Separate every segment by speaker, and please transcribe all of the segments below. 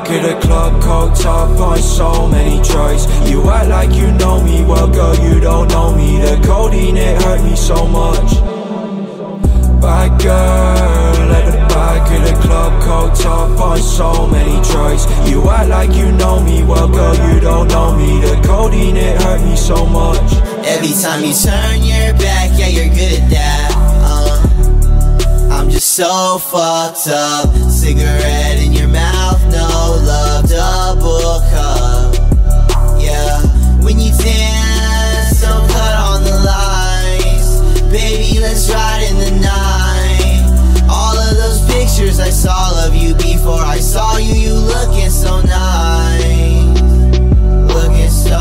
Speaker 1: back of the club, cold up on so many drugs You act like you know me, well girl you don't know me. The codeine, it hurt me so much. Bad girl, at the back of the club, cold up on so many drugs You act like you know me, well girl you don't know me. The codeine, it hurt me so much.
Speaker 2: Every time you turn your back, yeah you're good at that uh, I'm just so fucked up, cigarette in your mouth, no love, double cup. Yeah, when you dance, don't cut on the lights. Baby, let's ride in the night. All of those pictures I saw of you before I saw you, you looking so nice. Looking so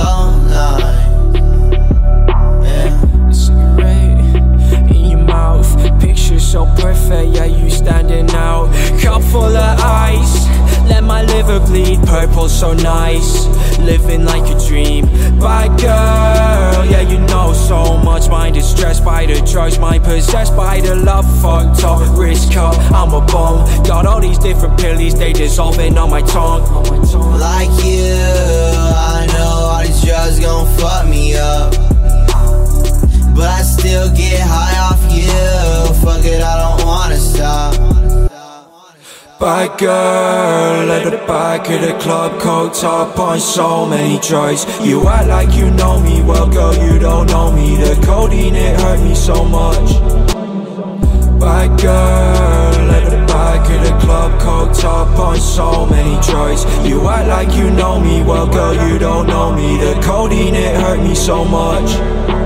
Speaker 2: nice. Yeah.
Speaker 1: cigarette in your mouth. Picture so perfect, yeah, you standing out. Cup full of ice, let my liver bleed. Purple so nice, living like a dream. Bad girl, yeah, you know so much. Mind is stressed by the drugs, mind possessed by the love. Fucked up, wrist cut, I'm a bum. Got all these different pillies, they dissolving. On my tongue.
Speaker 2: Like you, I know all these drugs gon' fuck me up. But I still get high off you. Fuck it, I don't wanna stop.
Speaker 1: Bad girl at the back of the club, coked up on so many drugs. You act like you know me, well, girl, you don't know me. The codeine it hurt me so much. Bad girl at the back of the club, coked up on so many drugs. You act like you know me, well, girl, you don't know me. The codeine it hurt me so much.